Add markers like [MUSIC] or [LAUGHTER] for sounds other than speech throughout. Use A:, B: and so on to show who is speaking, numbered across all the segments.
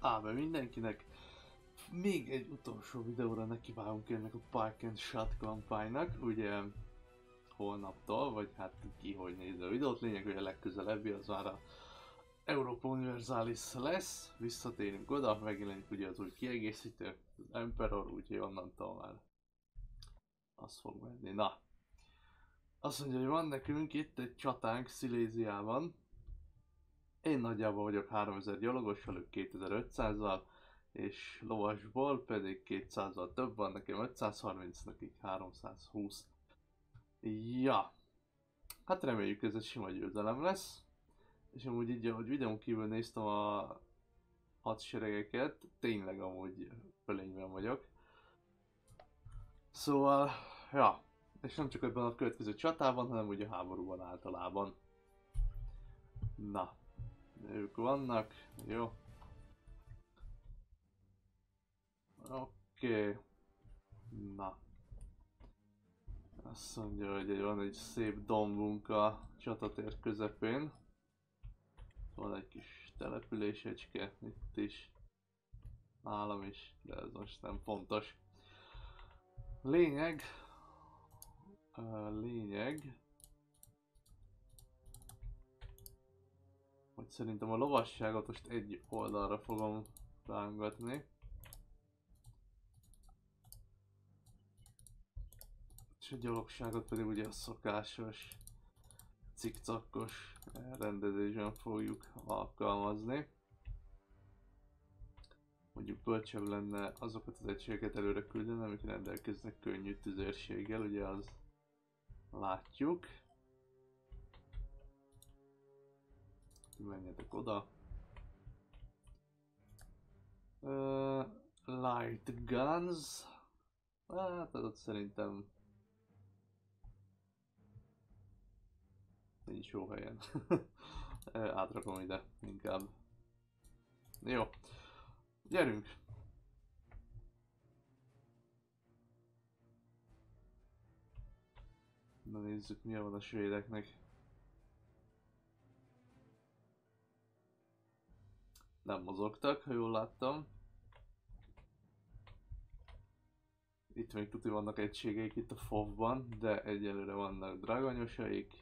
A: Ám mindenkinek még egy utolsó videóra nekivágunk ennek a Park and Shot kampánynak, ugye holnaptól, vagy hát ki hogy nézze a videót, lényeg, hogy a legközelebbi az már a Europa Universalis lesz, visszatérünk oda, megjelenik ugye az új kiegészítő, az Emperor, úgyhogy onnantól már az fog menni. Na, azt mondja, hogy van nekünk itt egy csatánk Sziléziában, én nagyjából vagyok 3000 gyalogossal, ők 2500-zal, és lovasból pedig 200-al több van, nekem 530, nekik 320. Ja, hát reméljük ez egy sima győzelem lesz. És amúgy így, ahogy videón kívül néztem a hadseregeket, tényleg amúgy fölényben vagyok. Szóval, ja, és nem csak ebben a következő csatában, hanem ugye a háborúban általában. Na, ők vannak, jó. Oké. Na. Azt mondja, hogy van egy szép dombunk a csatatér közepén. Van egy kis településecske itt is. Nálam is, de ez most nem fontos. Lényeg. Lényeg. Hogy szerintem a lovasságot most egy oldalra fogom rángatni. És a gyalogságot pedig ugye a szokásos cikcakos rendezésben fogjuk alkalmazni. Mondjuk bölcsebb lenne azokat az egységeket előre küldeni, amik rendelkeznek könnyű tüzérséggel, ugye az látjuk. Menjetek oda. Uh, light guns. Hát az ott szerintem Nincs jó helyen. [LAUGHS] Átrakom ide inkább. Jó. Gyerünk! Na nézzük mi van a svédeknek. Nem mozogtak, ha jól láttam. Itt még tuti vannak egységeik itt a FOV-ban, de egyelőre vannak dragonyosaik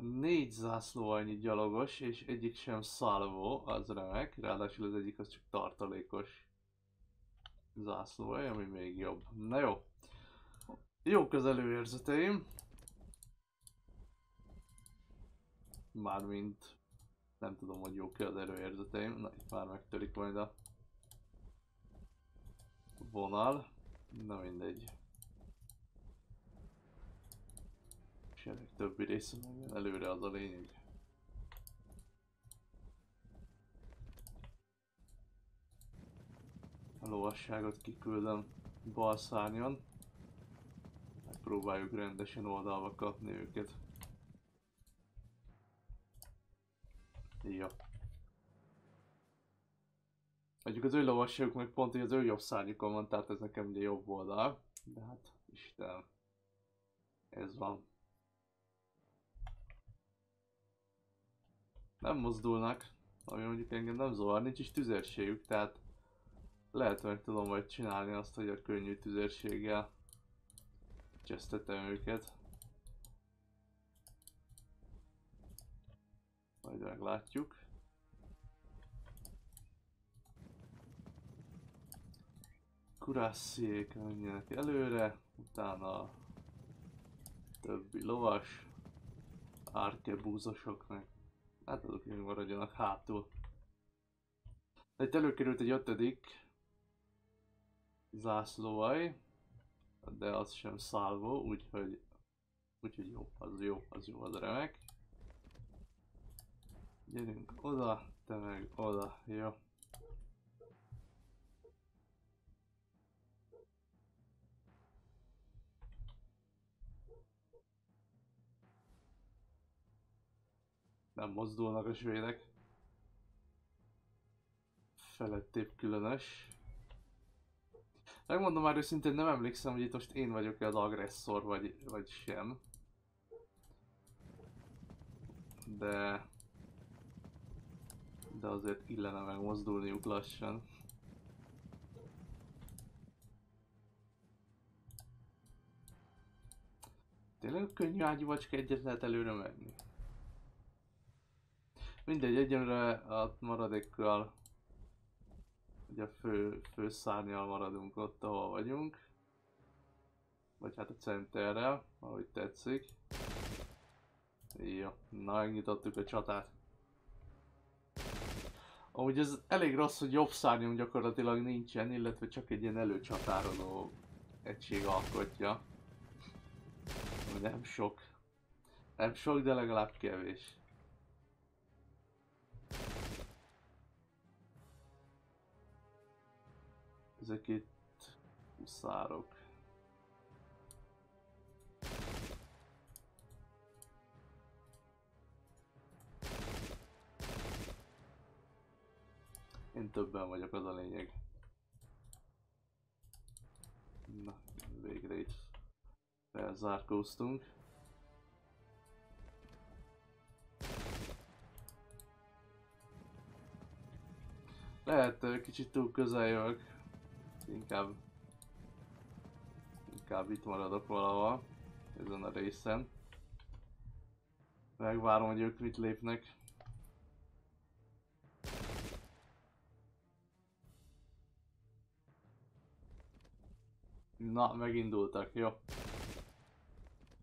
A: négy zászló annyi gyalogos, és egyik sem szalvó, az remek, ráadásul az egyik az csak tartalékos zászló, ami még jobb. Na jó. Jók az előérzeteim. Mármint nem tudom, hogy jók-e az előérzeteim. Na, itt már megtörik majd a vonal. Na mindegy. sereg többi része menjen előre, az a lényeg. A lovasságot kiküldöm bal szárnyon. Megpróbáljuk rendesen oldalba kapni őket. Ja. Mondjuk az ő lovasságuk meg pont hogy az ő jobb szárnyukon van, tehát ez nekem ugye jobb oldal. De hát, Isten. Ez van. nem mozdulnak, ami mondjuk engem nem zavar, nincs is tüzérségük, tehát lehet meg tudom majd csinálni azt, hogy a könnyű tüzérséggel csesztetem őket. Majd meglátjuk. Kurássziék menjenek előre, utána többi lovas, árkebúzosok meg Hát azok még maradjanak hátul. De itt előkerült egy ötödik zászlóaj, de az sem szálvó, úgyhogy úgyhogy jó, az jó, az jó, az remek. Gyerünk oda, te meg oda, jó. Nem mozdulnak a svédek. Felettébb különös. Megmondom már őszintén, nem emlékszem, hogy itt most én vagyok-e az agresszor, vagy, vagy sem. De... De azért illene megmozdulniuk lassan. Tényleg könnyű ágyúvacska egyet lehet előre menni? Mindegy, egyenre a maradékkal ugye a fő, fő szárnyal maradunk ott, ahol vagyunk. Vagy hát a centerrel, ahogy tetszik. Jó, na megnyitottuk a csatát. Amúgy ez elég rossz, hogy jobb szárnyunk gyakorlatilag nincsen, illetve csak egy ilyen előcsatároló egység alkotja. Nem sok. Nem sok, de legalább kevés. Ezek itt huszárok. Én többen vagyok, az a lényeg. Na, végre itt felzárkóztunk. Lehet kicsit túl közel jövök. Inkább inkább itt maradok valahol ezen a részen. Megvárom, hogy ők mit lépnek. Na, megindultak, jó.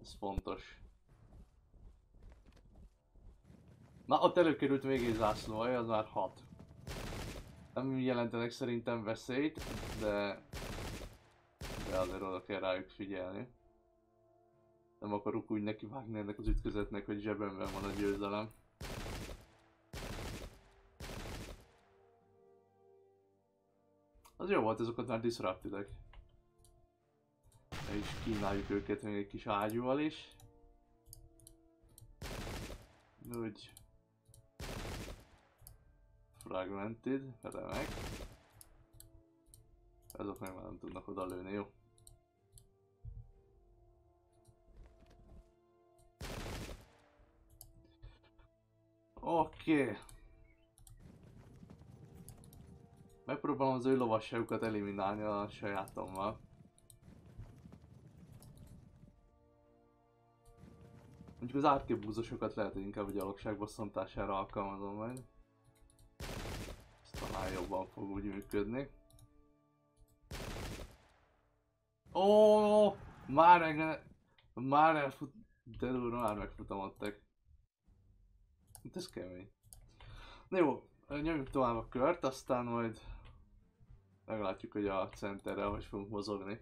A: Ez fontos. Na, ott előkerült még egy zászló, az már hat. Nem jelentenek szerintem veszélyt, de... De azért oda kell rájuk figyelni. Nem akarok úgy nekivágni ennek az ütközetnek, hogy zsebemben van a győzelem. Az jó volt, azokat már disruptidek és kínáljuk őket még egy kis ágyúval is. Úgy. Fragmented, remek. Ezek meg már nem tudnak oda lőni, jó? Oké. Okay. Megpróbálom az ő lovasságukat eliminálni a sajátommal. Mondjuk az árkébúzosokat lehet, hogy inkább a gyalogság bosszantására alkalmazom majd. Ez talán jobban fog úgy működni. Ó, oh, már meg, már elfut, de durva, már megfutamodtak. Itt ez kemény. Na jó, nyomjuk tovább a kört, aztán majd meglátjuk, hogy a centerrel hogy fogunk mozogni.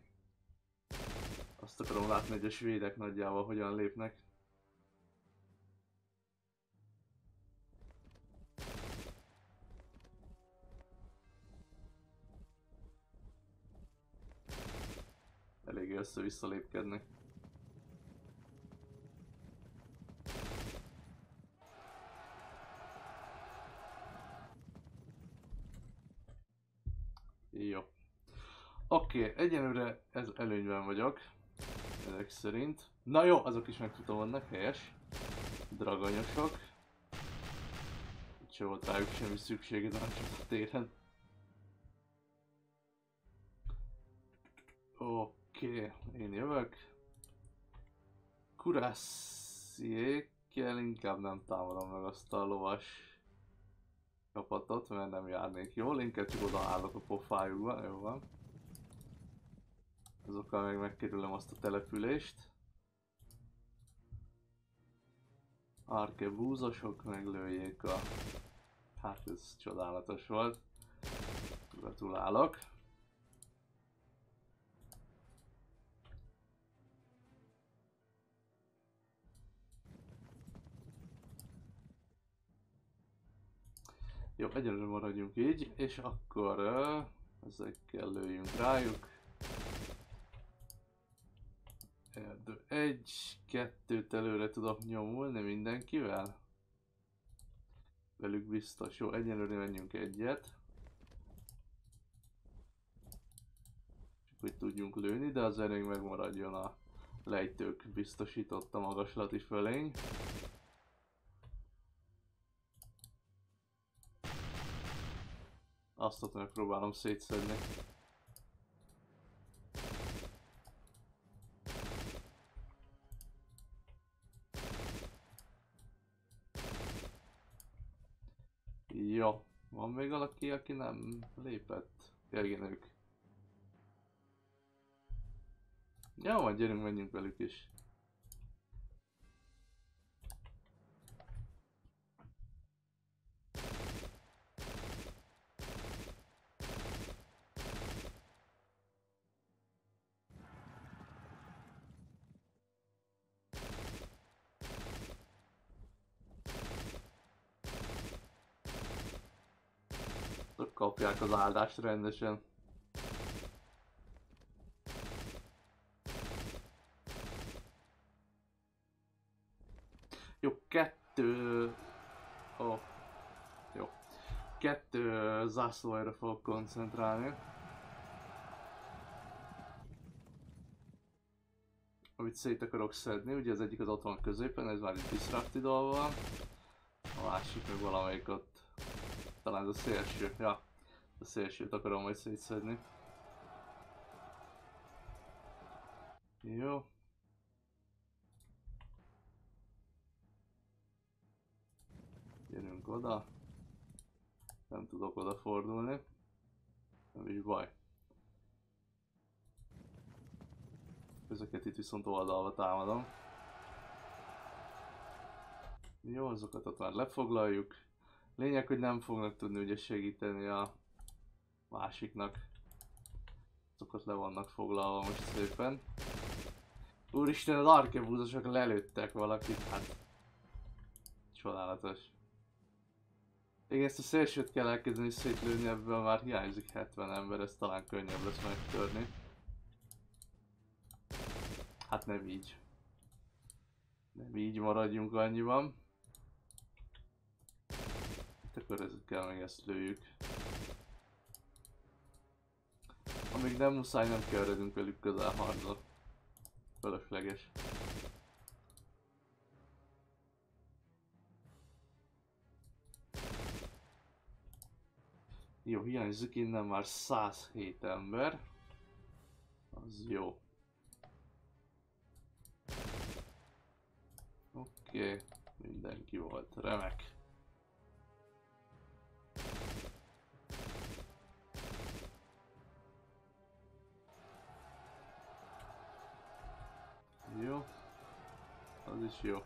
A: Azt akarom látni, hogy a svédek nagyjából hogyan lépnek. Össze-vissza lépkednek. Jó. Oké, okay, egyenlőre ez előnyben vagyok. Ezek szerint. Na jó, azok is megfutamodnak, helyes. Draganyosok. Itt se volt rájuk semmi szüksége, de csak a téren. Oké. Oké, okay, én jövök. Kurásziékkel inkább nem támadom meg azt a lovas csapatot, mert nem járnék jól, inkább csak oda állok a pofájukba, jó van. Azokkal meg megkerülöm azt a települést. Arke búzosok meglőjék a... Hát ez csodálatos volt. Gratulálok. Jó, egyelőre maradjunk így, és akkor ezekkel lőjünk rájuk. Erdő egy, kettőt előre tudok nyomulni mindenkivel. Velük biztos. Jó, egyelőre menjünk egyet. Csak hogy tudjunk lőni, de az még megmaradjon a lejtők biztosított a magaslati fölény. Azt ott megpróbálom szétszedni. Jó, van még valaki, aki nem lépett? Igen, ők. Jó, majd gyerünk, menjünk velük is. Kapják az áldást rendesen. Jó, kettő... Ó. Oh. Jó. Kettő zászlóra fogok koncentrálni. Amit szét akarok szedni, ugye az egyik az ott van középen, ez már egy disrupted van. A másik meg valamelyik ott. Talán ez a szélső, ja. A szélsőt akarom majd szétszedni. Jó. Gyerünk oda. Nem tudok oda fordulni. Nem is baj. Ezeket itt viszont oldalba támadom. Jó, azokat ott már lefoglaljuk. Lényeg, hogy nem fognak tudni ugye segíteni a másiknak. Azokat le vannak foglalva most szépen. Úristen, az arkebúzosok lelőttek valakit, hát... Csodálatos. Igen, ezt a szélsőt kell elkezdeni szétlőni, ebből már hiányzik 70 ember, ez talán könnyebb lesz megtörni. Hát nem így. Nem így maradjunk annyiban. Hát akkor ezekkel meg ezt lőjük. Amíg nem muszáj, nem keveredünk velük közel harcba. Fölösleges. Jó, hiányzik innen már 107 ember. Az jó. Oké, okay. mindenki volt, remek. Az is jó.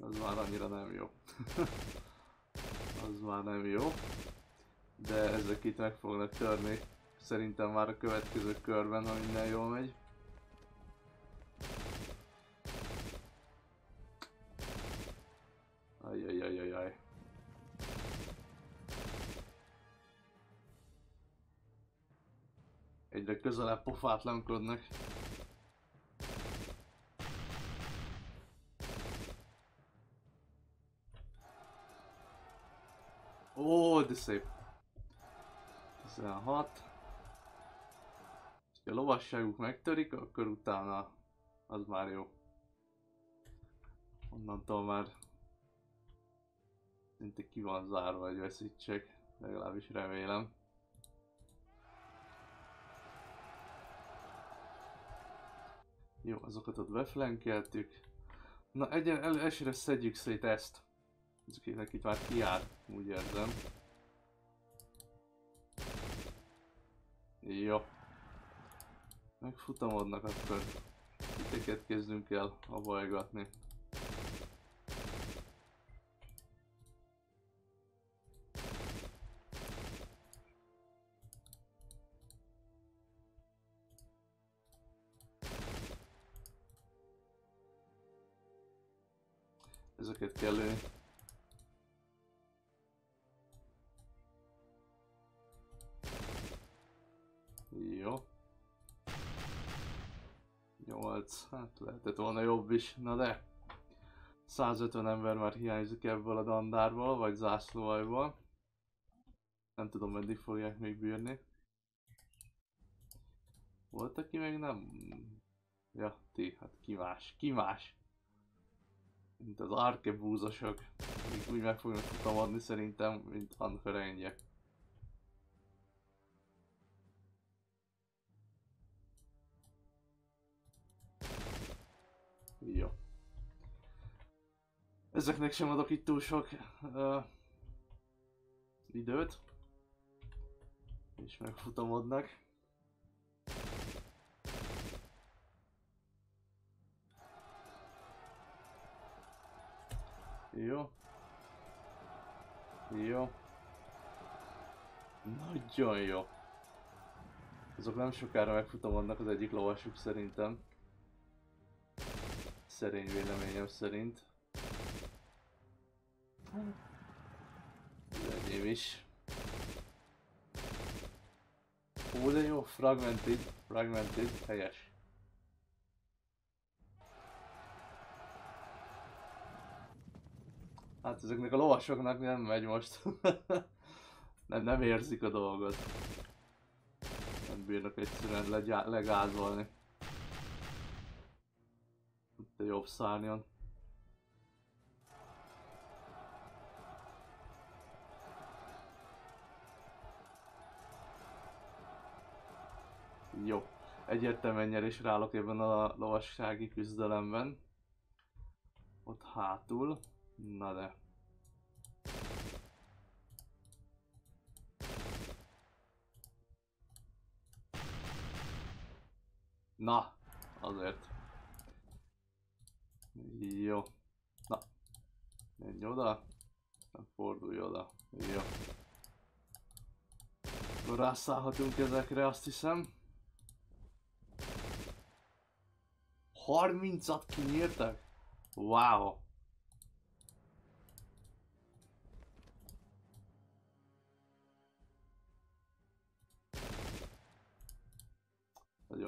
A: Az már annyira nem jó. [LAUGHS] az már nem jó. De ezek itt meg fognak törni. Szerintem már a következő körben, ha minden jól megy. Egyre közelebb pofátlankodnak. Ó, de szép. 16. Ha a lovasságuk megtörik, akkor utána az már jó. Onnantól már szinte ki van zárva, hogy veszítsek, legalábbis remélem. Jó, azokat ott beflankeltük. Na, egyen el, elsőre szedjük szét ezt. Ezeknek itt már kiár, úgy érzem. Jó. Megfutamodnak, akkor titeket kezdünk el abajgatni. Ezeket kell lőni. Jó. 8, hát lehetett volna jobb is, na de 150 ember már hiányzik ebből a dandárból, vagy zászlóajból. Nem tudom meddig fogják még bírni. Volt, aki még nem... Ja, ti, hát ki más, ki más? Mint az arkebúzosok, akik úgy meg fognak futamodni szerintem, mint Anferenje. Jó. Ezeknek sem adok itt túl sok uh, időt. És megfutamodnak. Jó. Jó. Nagyon jó. Azok nem sokára megfutamodnak az egyik lovasuk szerintem. Szerény véleményem szerint. Enyém is. Ó, de jó, fragmented, fragmented, helyes. Hát ezeknek a lovasoknak nem megy most. [LAUGHS] nem, nem érzik a dolgot. Nem bírnak egyszerűen legyá- legázolni. Itt a jobb szárnyon. Jó. Egyértelműen nyerésre állok ebben a lovassági küzdelemben. Ott hátul. Na de. Na, azért. Jó. Na. Menj oda. Nem fordulj oda. Jó. Akkor rászállhatunk ezekre, azt hiszem. 30-at kinyírtak? Wow!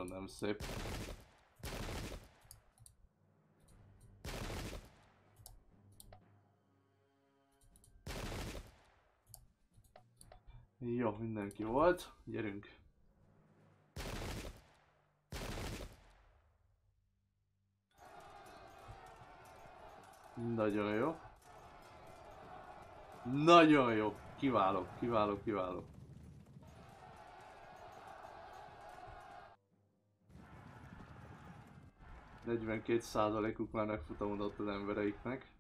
A: Nagyon nem szép. Jó, mindenki volt. Gyerünk. Nagyon jó. Nagyon jó. Kiváló, kiváló, kiváló. Negyvenkét százalékuk már megfutamodott az embereiknek.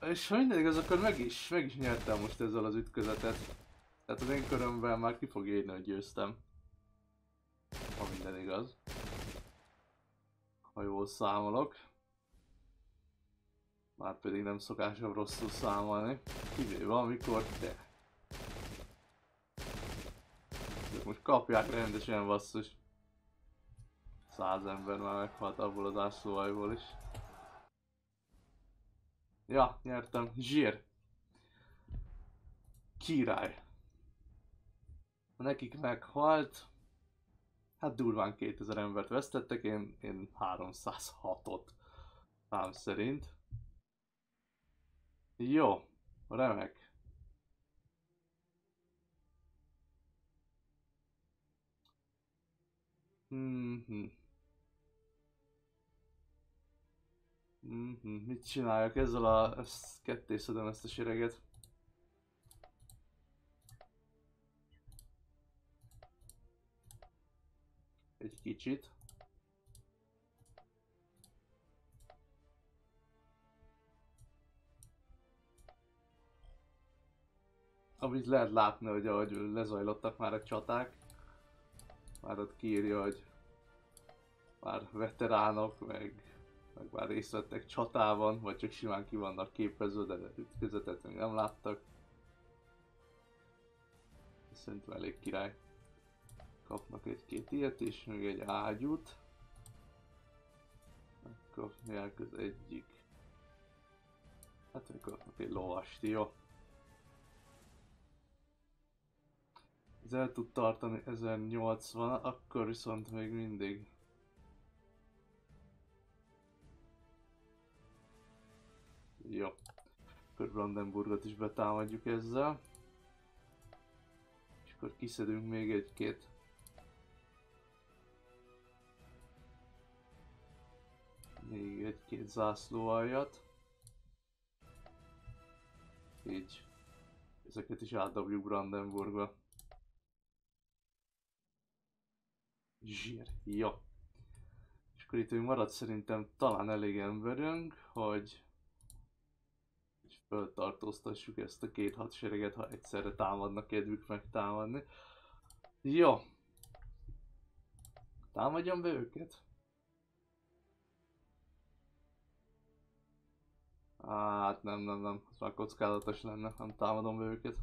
A: És ha mindegy, az akkor meg is, meg is nyertem most ezzel az ütközetet. Tehát az én körömben már ki fog érni, hogy győztem. Ha minden igaz ha jól számolok. Már pedig nem szokásabb rosszul számolni, kivéve amikor te. Most kapják rendesen basszus. Száz ember már meghalt abból az ászlóajból is. Ja, nyertem. Zsír. Király. Nekik meghalt. Hát durván 2000 embert vesztettek, én, én 306-ot szám szerint. Jó, remek. Mm-hmm. Mm-hmm. Mit csináljak ezzel a... Ezt ezt a sereget. egy kicsit. Amit lehet látni, hogy ahogy lezajlottak már a csaták, már ott kiírja, hogy már veteránok, meg, meg már részt vettek csatában, vagy csak simán ki vannak képező, de ütközetet még nem láttak. Szerintem elég király. Kapnak egy-két ilyet, és még egy ágyút. Kapják az egyik. Hát még kapnak egy lovast, jó. Ez el tud tartani 1080, akkor viszont még mindig Jó. Akkor Brandenburgot is betámadjuk ezzel. És akkor kiszedünk még egy-két Még egy-két zászlóaljat. Így. Ezeket is átdobjuk Brandenburgba. Zsír. Jó. És akkor itt még marad szerintem talán elég emberünk, hogy föltartóztassuk ezt a két hadsereget, ha egyszerre támadnak kedvük megtámadni. Jó. Támadjam be őket? Hát nem, nem, nem. Ez már kockázatos lenne, nem támadom be őket.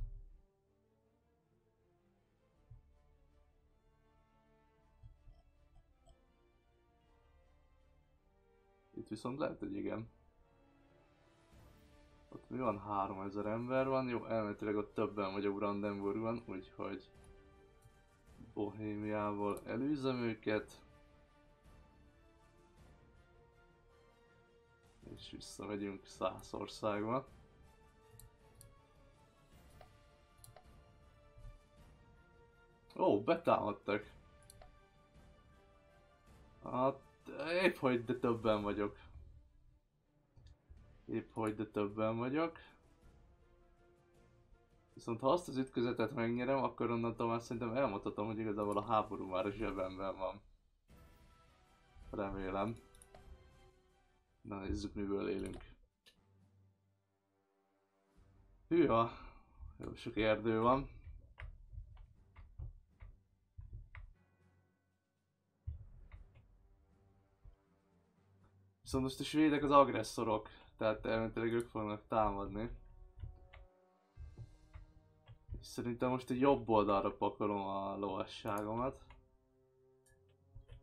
A: Itt viszont lehet, hogy igen. Van? 3000 ember van. Jó, elméletileg ott többen vagyok Brandenburgban, úgyhogy Bohémiával elűzem őket. És visszamegyünk Szászországba. Ó, betámadtak. Hát, épp hogy de többen vagyok. Épp hogy, de többen vagyok. Viszont ha azt az ütközetet megnyerem, akkor onnantól már szerintem elmondhatom, hogy igazából a háború már a zsebemben van. Remélem. Na nézzük, miből élünk. Hűha! Jó sok erdő van. Viszont most a svédek az agresszorok. Tehát elméletileg ők fognak támadni. És szerintem most a jobb oldalra pakolom a lovasságomat.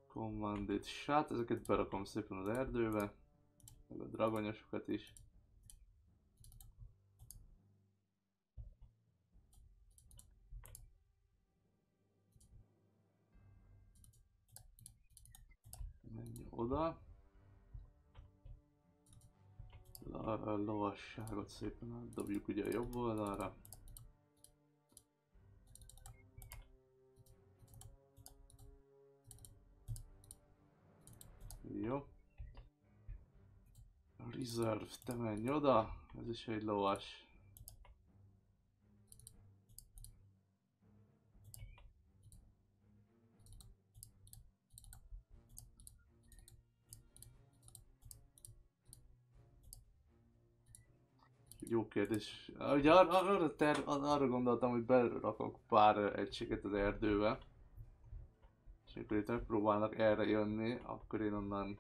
A: Commanded shot, ezeket berakom szépen az erdőbe. Meg a dragonyosokat is. Menj oda. A lovasságot szépen átdobjuk ugye a jobb oldalra. Jó. Reserve, te menj oda, ez is egy lovas. Jó kérdés. Ugye ar arra, ter arra gondoltam, hogy berakok pár egységet az erdőbe. És akkor itt megpróbálnak erre jönni, akkor én onnan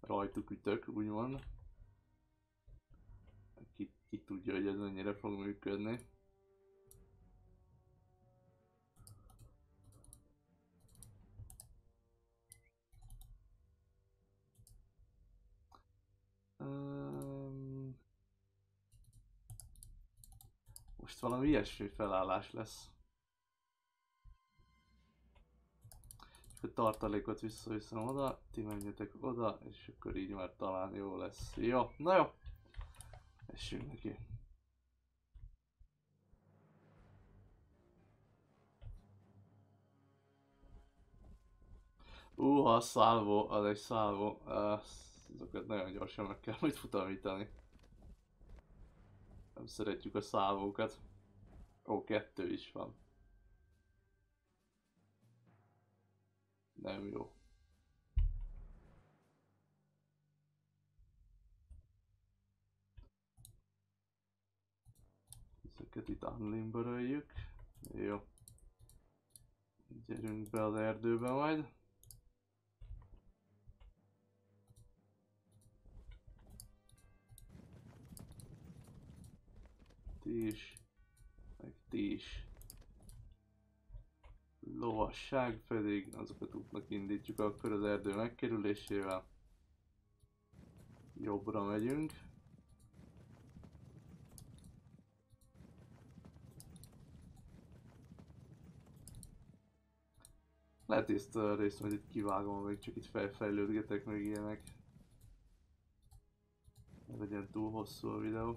A: rajtuk ütök, úgymond. Ki, ki tudja, hogy ez mennyire fog működni. Most valami ilyesmi felállás lesz. És a tartalékot visszaviszem oda, ti menjetek oda, és akkor így már talán jó lesz. Jó, na jó. Essünk neki. Uh, a szálvó, az egy szálvó. Uh, nagyon gyorsan meg kell majd futamítani. Nem szeretjük a szálvókat. Ó, kettő is van. Nem jó. Ezeket itt unlimberöljük. Jó. Gyerünk be az erdőbe majd. Ti is. Is. Lovasság pedig, azokat útnak indítjuk akkor az erdő megkerülésével. Jobbra megyünk. Lehet ezt a részt majd itt kivágom, még csak itt felfejlődgetek meg ilyenek. Ne legyen túl hosszú a videó.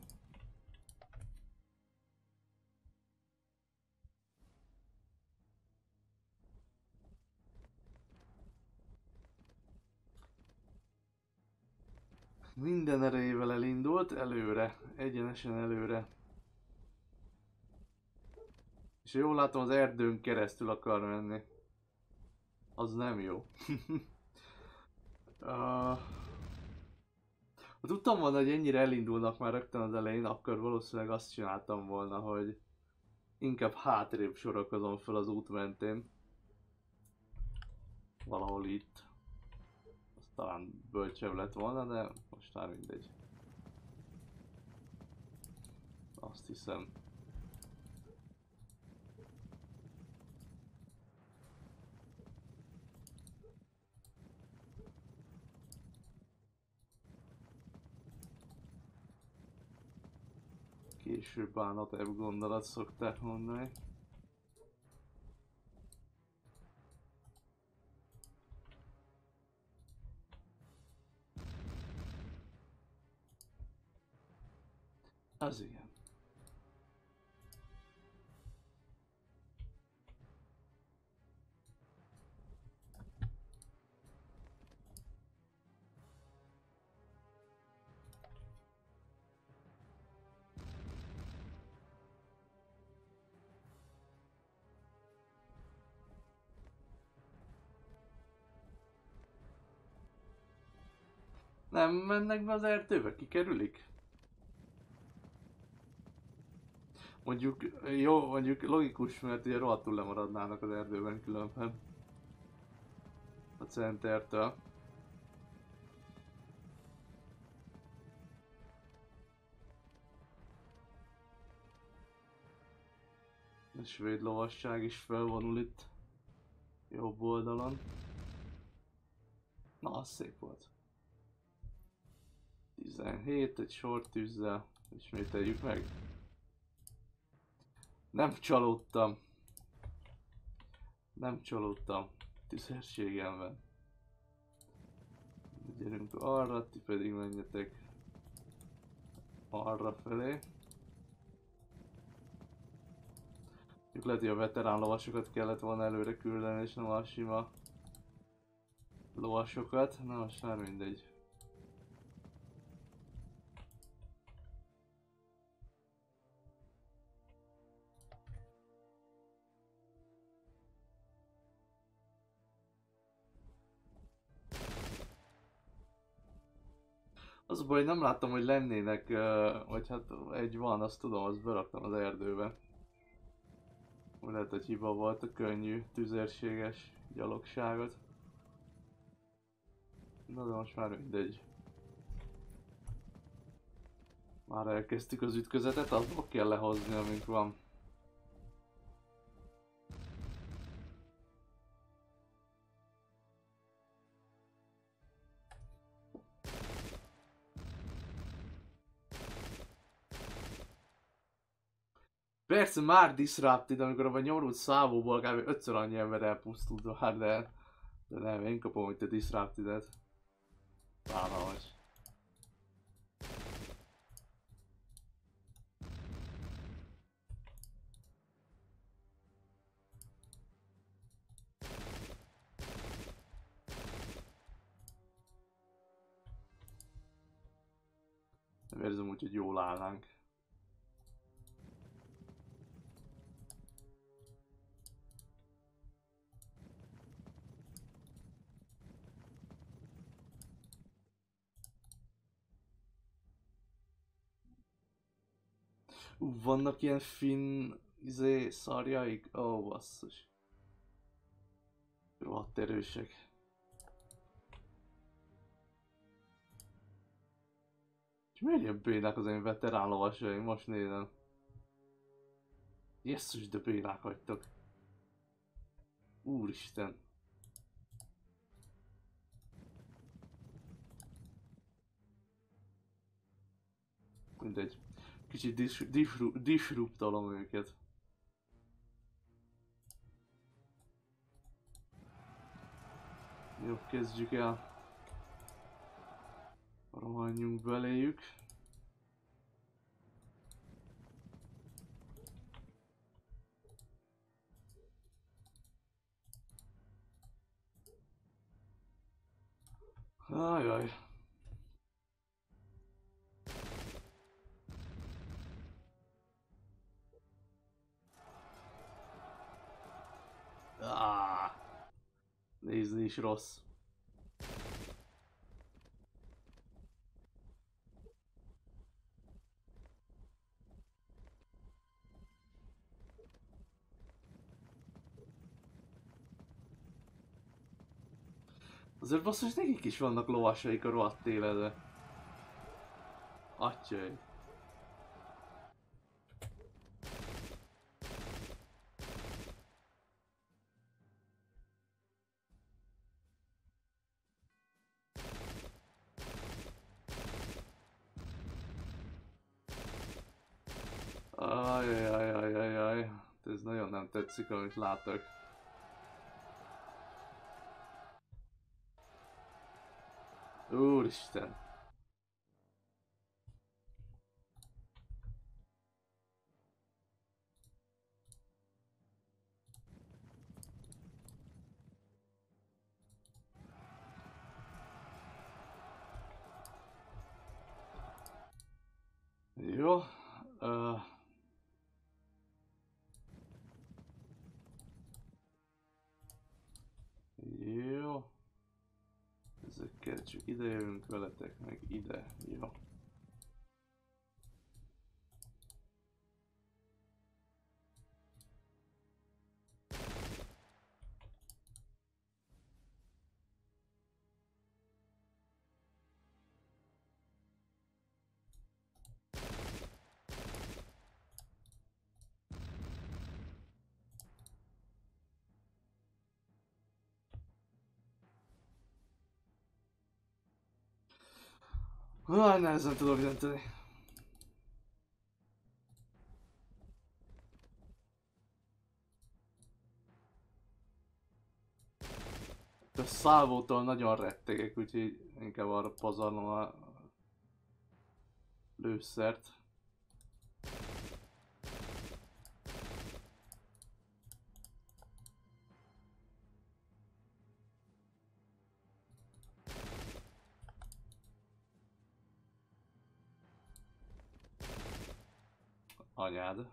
A: Minden erejével elindult, előre, egyenesen előre. És jól látom, az erdőn keresztül akar menni. Az nem jó. [LAUGHS] uh, tudtam volna, hogy ennyire elindulnak már rögtön az elején, akkor valószínűleg azt csináltam volna, hogy inkább hátrébb sorakozom fel az út mentén. Valahol itt. Talán bölcsebb lett volna, de most már mindegy. Azt hiszem. Később bánatabb gondolat szokták mondani. Az igen. Nem mennek be az erdőbe? Kikerülik? Mondjuk, jó, mondjuk logikus, mert ugye rohadtul lemaradnának az erdőben különben. A centertől. A svéd lovasság is felvonul itt. Jobb oldalon. Na, az szép volt. 17, egy sor tűzzel. Ismételjük meg. Nem csalódtam. Nem csalódtam. Tüzérségemben. Gyerünk arra, ti pedig menjetek arra felé. Mondjuk lehet, hogy a veterán lovasokat kellett volna előre küldeni, és nem a sima lovasokat. Na most már mindegy. Baj, hogy nem láttam, hogy lennének, vagy hát egy van, azt tudom, azt beraktam az erdőbe. Lehet, hogy hiba volt a könnyű, tüzérséges gyalogságot. Na de most már mindegy. Már elkezdtük az ütközetet, azból kell lehozni, amink van. Persze már Disrupted, amikor a nyomorult szávóból kb. ötször annyi ember elpusztult már, de, de nem, én kapom itt a Disrupted-et. Vállalmas. Nem érzem úgy, hogy jól állnánk. Vannak ilyen finn izé, szarjaik? Ó, oh, basszus. Rohadt erősek. És miért ilyen bénák az én veterán lovasaim? Most nézem. Jesszus, de bénák hagytak. Úristen. Mindegy. Kicsit dis, disruptalom őket. Jó, kezdjük el. Rohanjunk beléjük. Ajaj. Nézni is rossz. Azért basszus, nekik is vannak lovasaik a rohadt életbe. Atyai. Tetszik, amit látok. Úristen. Jó. Uh, jó. Ezekkel csak ide jövünk veletek, meg ide. Jó. Ah, nehezen tudok dönteni. A szálvótól nagyon rettegek, úgyhogy inkább arra pazarlom a lőszert. Anyád.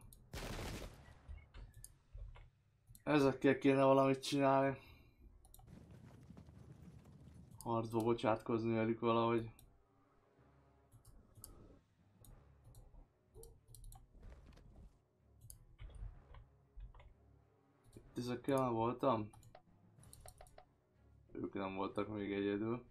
A: Ezekkel kéne valamit csinálni. Harcba bocsátkozni velük valahogy. Itt ezekkel már voltam? Ők nem voltak még egyedül.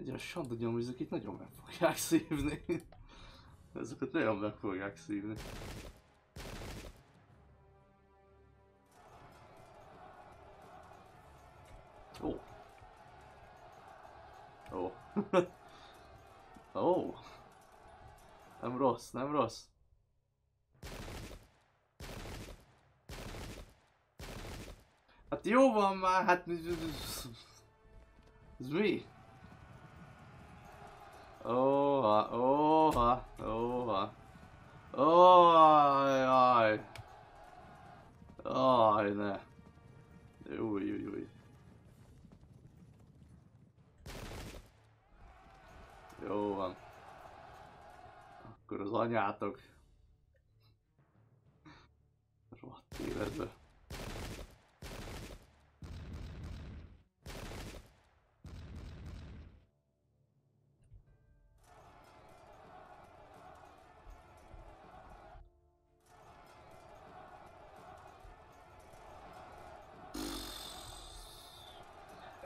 A: Egy a sanda nyomvizek itt nagyon meg fogják szívni. Ezeket nagyon meg fogják szívni. Ó. Ó. [LAUGHS] Ó. Nem rossz, nem rossz. Hát jó van már, hát... Ez mi? Óha, óha, óha. Óaj, aj. Aj, ne. Új, új, új. Jó van. Akkor az anyátok. Rohadt életbe.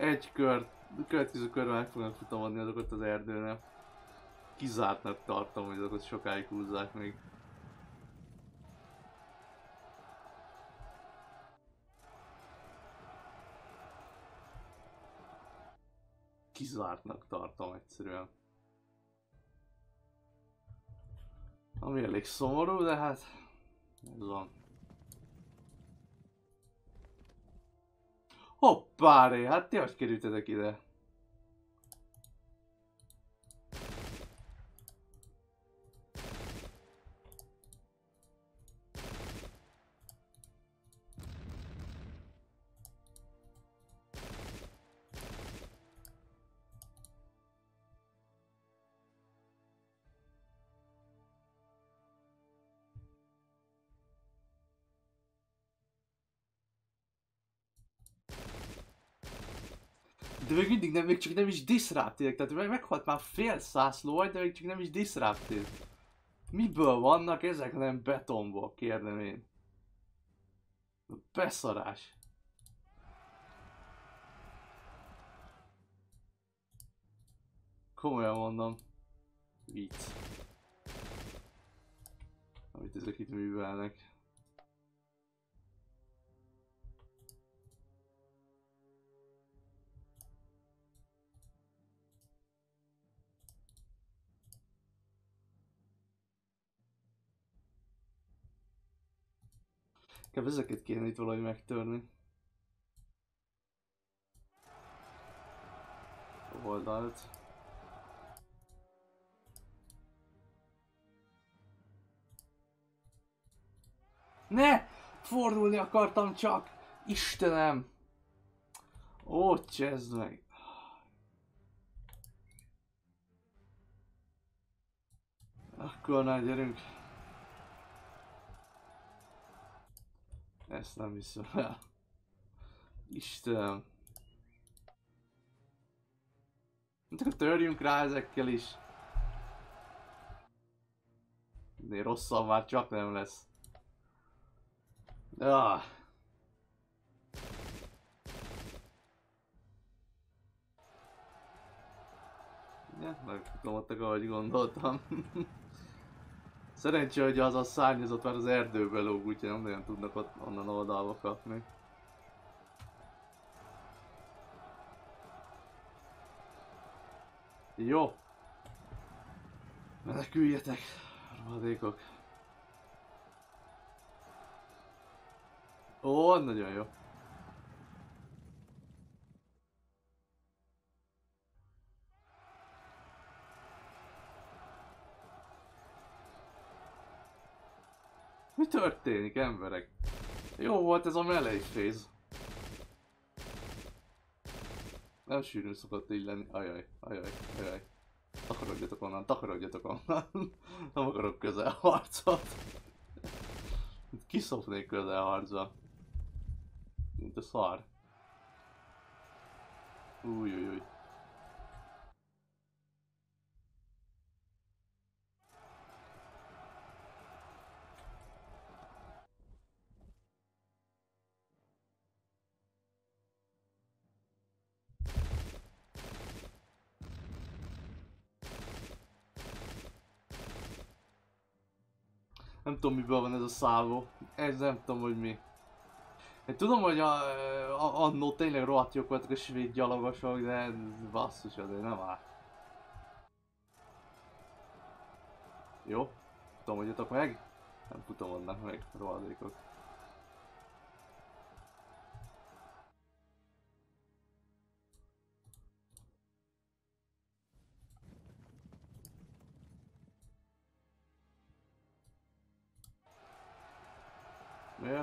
A: Egy kör, következő körben meg fognak futamodni azokat az erdőnek. Kizártnak tartom, hogy azokat sokáig húzzák még. Kizártnak tartom egyszerűen. Ami elég szomorú, de hát ez van. おっぱれあってを弾ける歌だけだ。De még mindig nem, még csak nem is disrupted, tehát meg, meghalt már fél száz ló, de még csak nem is disrupted. Miből vannak ezek, nem betonból, kérdem én. Beszarás. Komolyan mondom. Vicc. Amit ezek itt művelnek. Inkább ezeket kéne itt valahogy megtörni. Oldalt. Ne! Fordulni akartam csak! Istenem! Ó, csezd meg! Akkor na, gyerünk! Ezt nem hiszem el. Istenem! Akkor törjünk rá ezekkel is! De rosszabb már csak nem lesz. Ah. Ja, megfutottak ahogy gondoltam. [LAUGHS] Szerencsé, hogy az a szárnyazat már az erdőbe lóg, úgyhogy nem nagyon tudnak ott onnan oldalba kapni. Jó. Meneküljetek, rohadékok. Ó, nagyon jó. Mi történik, emberek? Jó volt ez a melee féz. Nem sűrűn szokott így lenni. Ajaj, ajaj, ajaj. Takarodjatok onnan, takarodjatok onnan. [LAUGHS] Nem akarok közel harcot. Kiszopnék közel harcba. Mint a szar. Új, új, új. Tudom miből van ez a szávó. Ez nem tudom, hogy mi. Én tudom, hogy a, a, annó tényleg rohadt jók voltak a svéd gyalogosok, de basszus azért nem áll. Jó, tudom, hogy meg? Nem futom annak meg, rohadékok.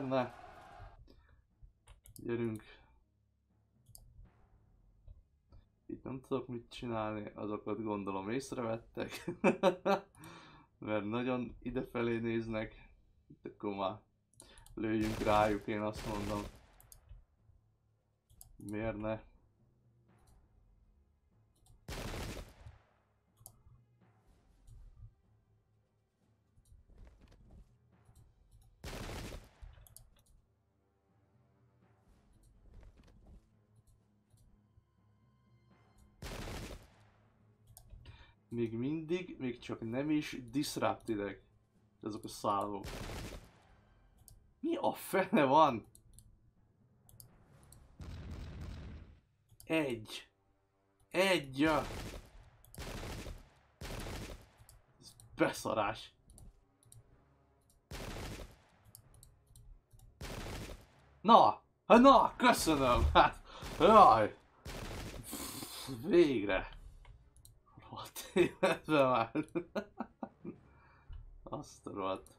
A: Miért ne? Gyerünk. Itt nem tudok mit csinálni, azokat gondolom észrevettek. [LAUGHS] Mert nagyon idefelé néznek. Itt akkor már lőjünk rájuk, én azt mondom. Miért ne? Még mindig, még csak nem is disruptidek. Ezek a szálok. Mi a fene van? Egy. Egy. Ez beszarás. Na! Na, köszönöm! Hát, jaj! Végre! Életben [LAUGHS] már. Azt rohadt.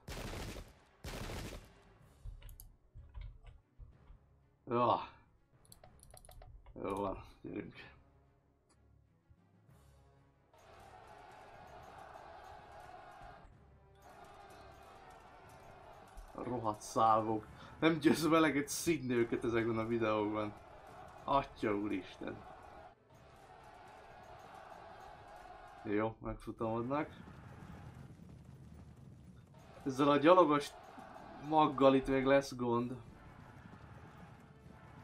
A: Jó. Jó van, gyerünk. Rohadt szálvok. Nem győzöm eleget szidni őket ezekben a videókban. Atya úristen. Jó, megfutamodnak. Ezzel a gyalogos maggal itt még lesz gond.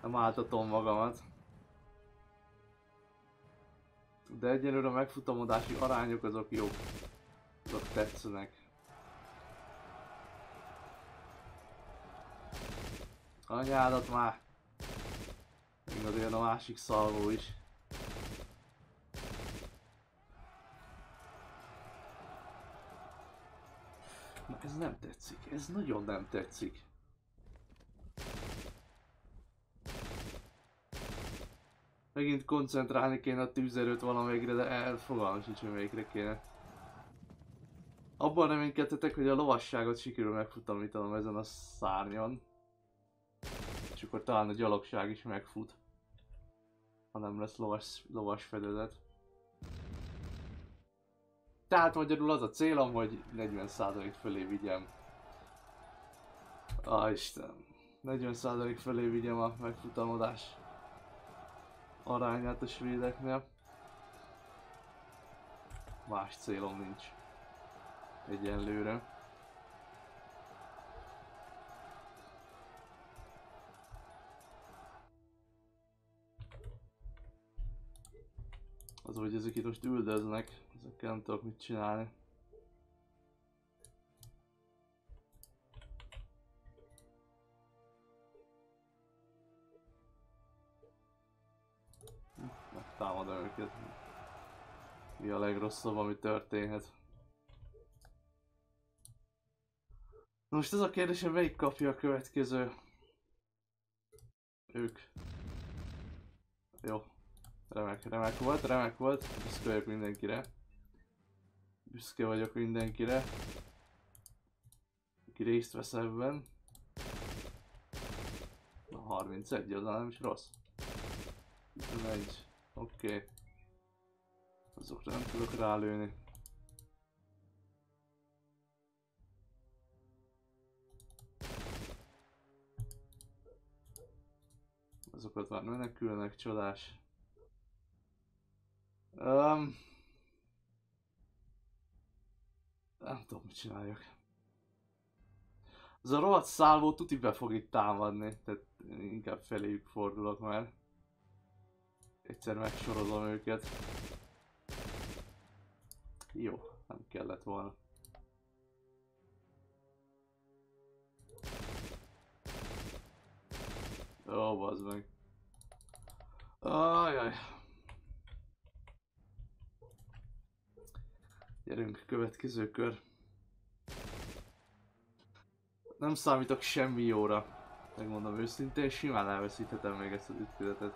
A: Nem áltatom magamat. De egyenlőre a megfutamodási arányok azok jók. Azok tetszenek. Anyádat már! Még azért a másik szalvó is. Ez nem tetszik, ez nagyon nem tetszik. Megint koncentrálni kéne a tűzerőt valamelyikre, de elfogalmam sincs, hogy melyikre kéne. Abban reménykedtetek, hogy a lovasságot sikerül megfutamítanom ezen a szárnyon. És akkor talán a gyalogság is megfut. Ha nem lesz lovas, lovas fedezet. Tehát magyarul az a célom, hogy 40% fölé vigyem. Ah Isten. 40% fölé vigyem a megfutamodás arányát a svédeknél. Más célom nincs. Egyenlőre. Az, hogy ezek itt most üldöznek, ezekkel nem tudok mit csinálni. Megtámadom őket. Mi a legrosszabb, ami történhet. Most ez a kérdés, hogy melyik kapja a következő? Ők. Jó, Remek, remek volt, remek volt. Büszke vagyok mindenkire. Büszke vagyok mindenkire. Aki részt vesz ebben. Na 31, az nem is rossz. 21, oké. Okay. Azokra nem tudok rálőni. Azokat már menekülnek, csodás. Um, nem tudom, mit csináljak. Az a rohadt szálvó tuti be fog itt támadni, tehát inkább feléjük fordulok már. Egyszer megsorozom őket. Jó, nem kellett volna. Ó, bazd meg. Ajaj. Gyerünk, következő kör. Nem számítok semmi jóra. Megmondom őszintén, simán elveszíthetem még ezt az ütközetet.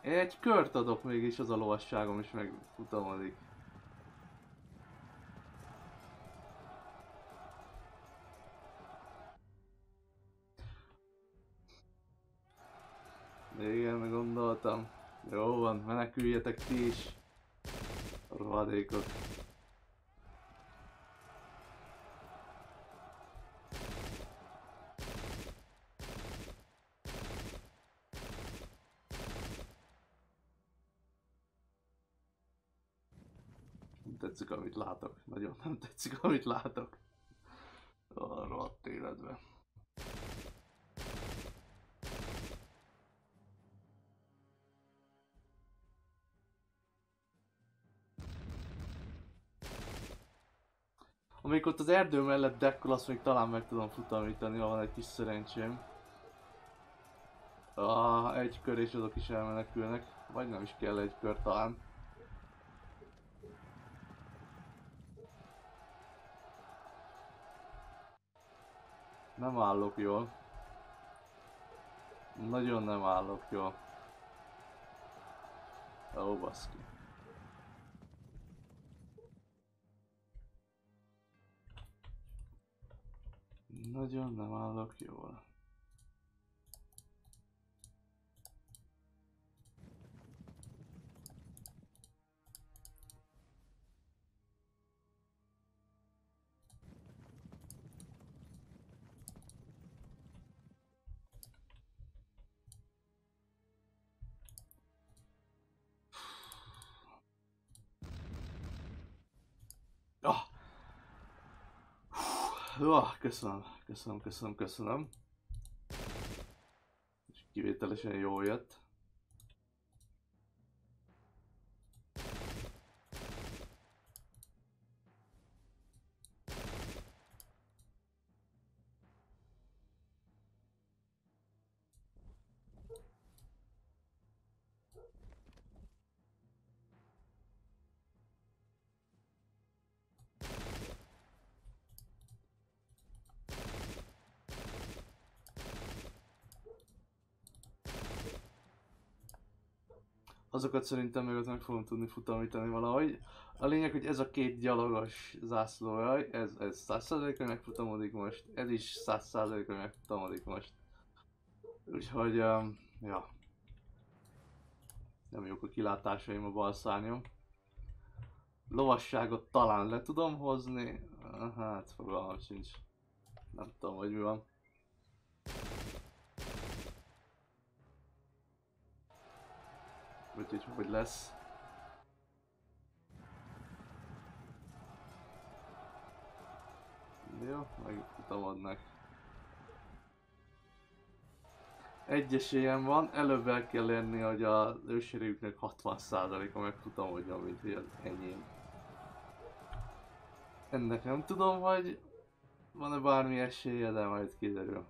A: Egy kört adok mégis, az a lovasságom is megfutamodik. Igen, gondoltam. Jó van, meneküljetek ti is. Rohadékok. Nem tetszik, amit látok. Nagyon nem tetszik, [LAUGHS] amit látok. A rohadt életben. Amíg ott az erdő mellett dekkol, azt még talán meg tudom futamítani, ha van egy kis szerencsém. Ah, egy kör és azok is elmenekülnek. Vagy nem is kell egy kör talán. Nem állok jól. Nagyon nem állok jól. Ó, baszki. Nagyon nem állok jól. Jó, köszönöm, köszönöm, köszönöm, köszönöm. És kivételesen jól jött. Azokat szerintem meg meg fogom tudni futamítani valahogy. A lényeg, hogy ez a két gyalogos zászlója, ez, ez 100%-ra megfutamodik most, ez is 100%-ra megfutamodik most. Úgyhogy, um, ja. Nem jók a kilátásaim a bal szárnyom. Lovasságot talán le tudom hozni, hát fogalmam sincs. Nem tudom, hogy mi van. Úgyhogy hogy lesz. Jó, megfutamodnak. Egy esélyem van, előbb el kell lenni, hogy a ősérőknek 60%-a megfutamodjon, mint hogy az enyém. Ennek nem tudom, hogy van-e bármi esélye, de majd kiderül.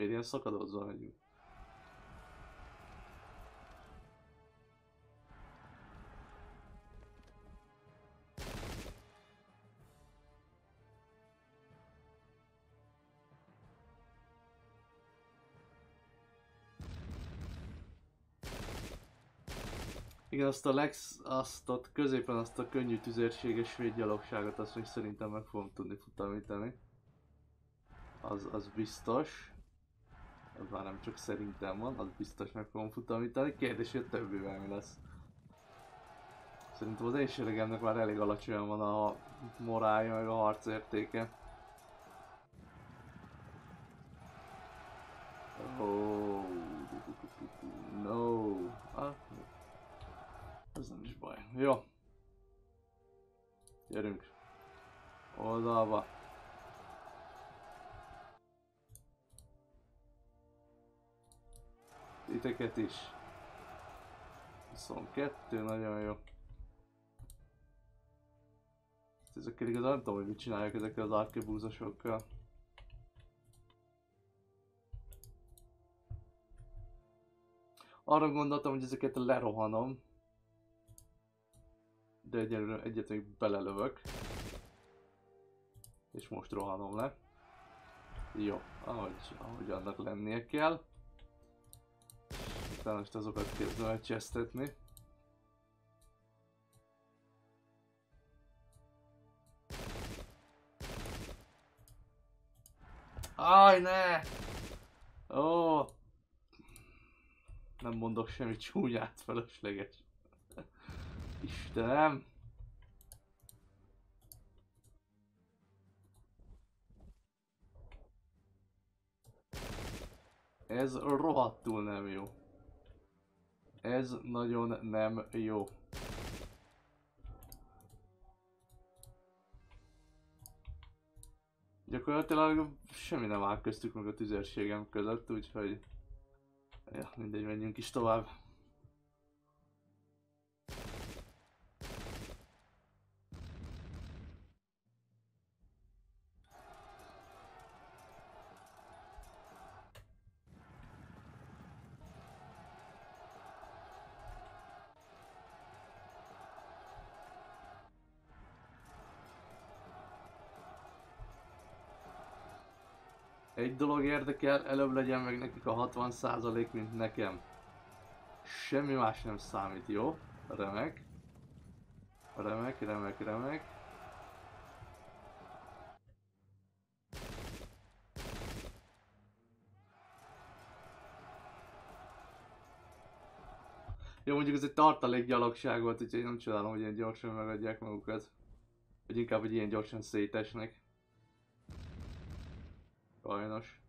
A: Miért ilyen szakadózzal megyünk? Igen, azt a Lex, azt ott középen azt a könnyű tüzérséges védgyalogságot, azt még szerintem meg fogom tudni futamítani az, az biztos. Az már nem csak szerintem van, az biztos meg fogom futamítani. Kérdés, hogy a többivel mi lesz. Szerintem az én seregemnek már elég alacsonyan van a morálja, meg a harcértéke. Oh, no. Ah, ez nem is baj. Jó. Gyerünk. Oldalba. Titeket is. 22, nagyon jó. Ezekkel igazán nem tudom, hogy mit csinálják ezekkel az arkebúzosokkal. Arra gondoltam, hogy ezeket lerohanom. De egyelőre egyet még belelövök. És most rohanom le. Jó, ahogy, ahogy annak lennie kell aztán most azokat kell elcsesztetni. Aj, ne! Ó! Nem mondok semmi csúnyát, felesleges. Istenem! Ez rohadtul nem jó. Ez nagyon nem jó. Gyakorlatilag semmi nem áll köztük meg a tüzérségem között, úgyhogy... Ja, mindegy, menjünk is tovább. Egy dolog érdekel, előbb legyen meg nekik a 60% mint nekem. Semmi más nem számít, jó? Remek. Remek, remek, remek. Jó, mondjuk ez egy tartalék gyalogság volt, úgyhogy nem csodálom, hogy ilyen gyorsan megadják magukat. Vagy inkább, hogy ilyen gyorsan szétesnek. Sajnos.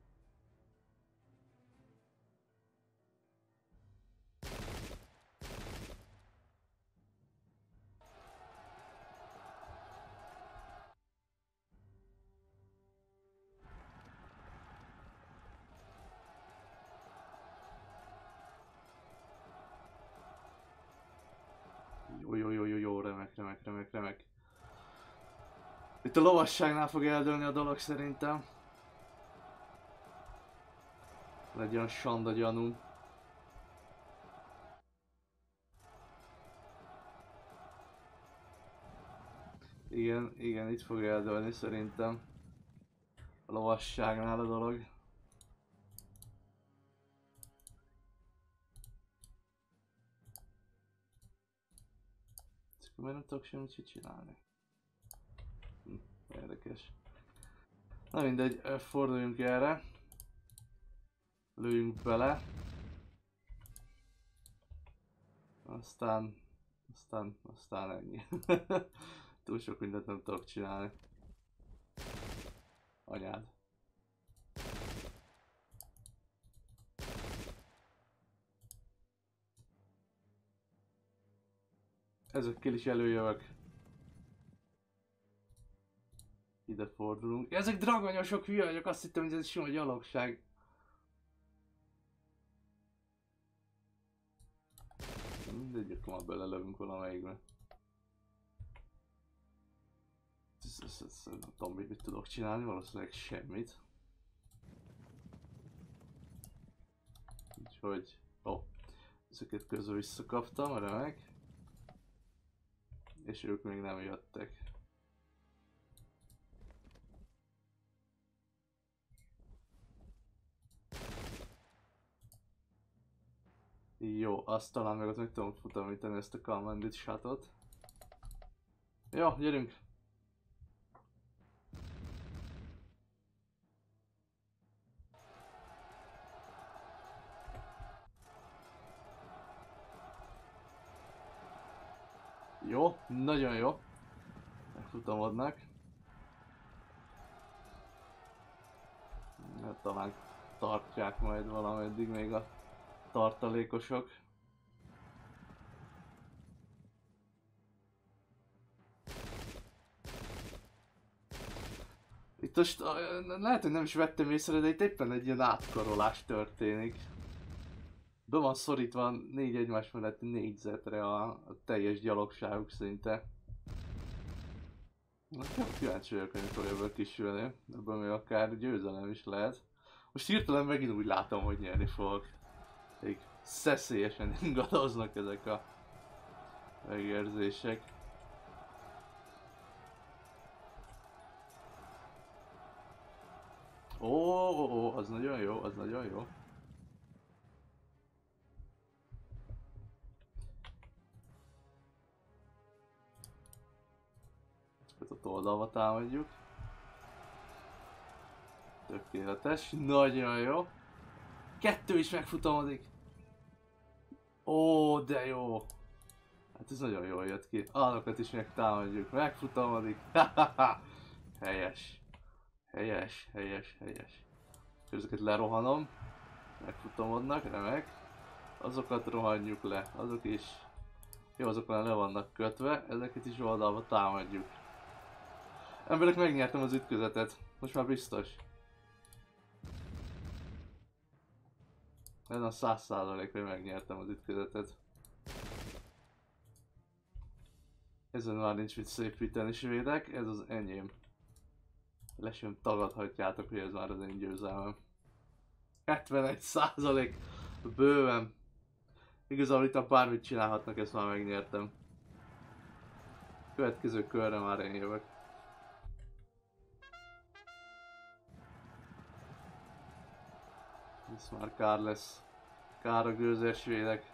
A: Jó, jó, jó, jó, jó, remek, remek, remek, remek. Itt a lovasságnál fog eldőlni a dolog szerintem. Legyen sanda gyanú. Igen, igen, itt fog eldőlni szerintem. A lovasságnál a dolog. Miért nem tudok semmit csinálni? Hm, érdekes. Na mindegy, forduljunk erre. Lőjünk bele. Aztán, aztán, aztán ennyi. [LAUGHS] Túl sok mindent nem tudok csinálni. Anyád. Ezekkel is előjövök. Ide fordulunk. Ezek dragonyosok hülye vagyok, azt hittem, hogy ez sima gyalogság. Már belelövünk valamelyikbe. Nem tudom, mit tudok csinálni, valószínűleg semmit. Úgyhogy, ó, oh, ezeket közül visszakaptam, remek. És ők még nem jöttek. Jó, azt talán meg ott meg tudom futamítani ezt a commandit shotot. Jó, gyerünk! Jó, nagyon jó. Megfutamodnak. Hát talán tartják majd valameddig még a tartalékosok. Itt most lehet, hogy nem is vettem észre, de itt éppen egy ilyen átkarolás történik. Be van szorítva négy egymás mellett négyzetre a, a teljes gyalogságuk szinte. Nekem kíváncsi vagyok, hogy mikor ebből kisülni. Ebből még akár győzelem is lehet. Most hirtelen megint úgy látom, hogy nyerni fogok. Szeszélyesen [LAUGHS] ingadoznak ezek a megérzések. Ó, ó, ó, az nagyon jó, az nagyon jó. Ezeket a oldalba támadjuk. Tökéletes, nagyon jó. Kettő is megfutamodik. Ó, de jó. Hát ez nagyon jól jött ki. Azokat is megtámadjuk. Megfutamodik. [LAUGHS] helyes. Helyes, helyes, helyes. Ezeket lerohanom. Megfutamodnak, remek. Azokat rohanjuk le. Azok is. Jó, azok már le vannak kötve. Ezeket is oldalba támadjuk. Emberek megnyertem az ütközetet. Most már biztos. Ez a száz százalékra megnyertem az ütközetet. Ezen már nincs mit szépíteni svédek, ez az enyém. Le sem tagadhatjátok, hogy ez már az én győzelmem. 71 százalék, bőven. Igazából itt a bármit csinálhatnak, ezt már megnyertem. Következő körre már én jövök. Ez már kár lesz. Kár a svédek.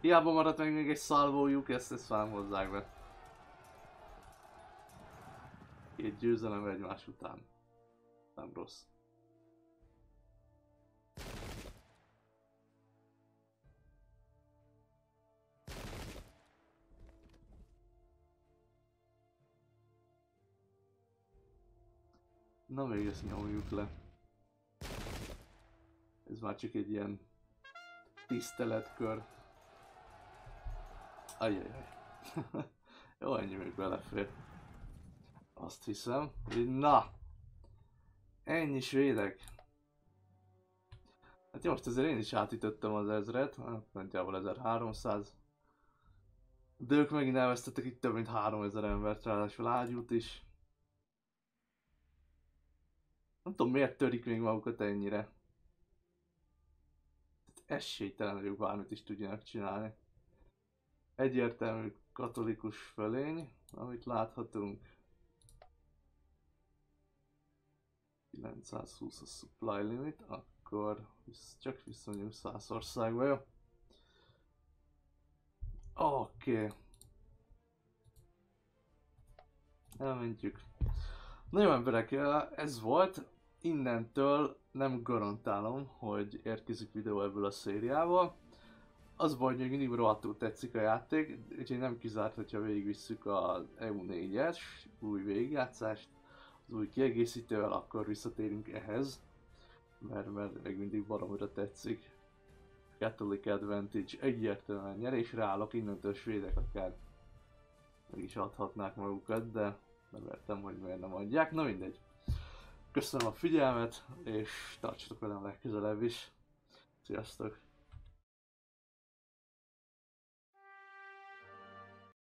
A: Hiába maradt meg még egy szalvójuk, ezt, ezt már hozzák be. Két győzelem egymás után. Nem rossz. Na még ezt nyomjuk le. Ez már csak egy ilyen tiszteletkör. Ajajaj. [LAUGHS] Jó, ennyi még belefér. Azt hiszem. Na! Ennyi svédek. Hát jó, most azért én is átütöttem az ezret, hát nagyjából 1300. De ők megint elvesztettek itt több mint 3000 embert, ráadásul ágyút is. Nem tudom miért törik még magukat ennyire. Esélytelen, hogy ők bármit is tudjanak csinálni. Egyértelmű katolikus fölény, amit láthatunk. 920 a supply limit, akkor csak viszonyunk Szászországba, jó? Oké. Okay. Elmentjük. Na emberek, ez volt. Innentől nem garantálom, hogy érkezik videó ebből a szériával. Az baj, hogy mindig rohadtul tetszik a játék, úgyhogy nem kizárt, hogyha végigvisszük az EU4-es új végigjátszást, az új kiegészítővel, akkor visszatérünk ehhez, mert, mert még mindig baromra tetszik. Catholic Advantage egyértelműen nyerésre állok, innentől svédek akár meg is adhatnák magukat, de nem értem, hogy miért nem adják. Na mindegy. Köszönöm a figyelmet, és tartsatok velem legközelebb is. Sziasztok!